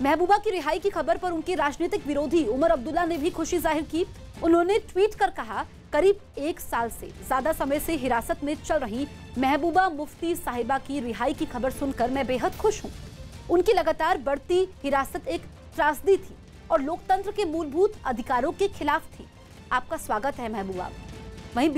महबूबा की रिहाई की खबर पर उनके राजनीतिक विरोधी उमर अब्दुल्ला ने भी खुशी ज़ाहिर की। उन्होंने ट्वीट कर कहा, करीब एक साल से ज़्यादा समय से हिरासत में चल रही महबूबा मुफ्ती साहिबा की रिहाई की खबर सुनकर मैं बेहद खुश हूँ। उनकी लगातार बढ़ती हिरासत एक त्रासदी थी और लोकतंत्र के मूलभूत अधिकारों के खिलाफ थी। आपका स्वागत है महबूबा। वहीं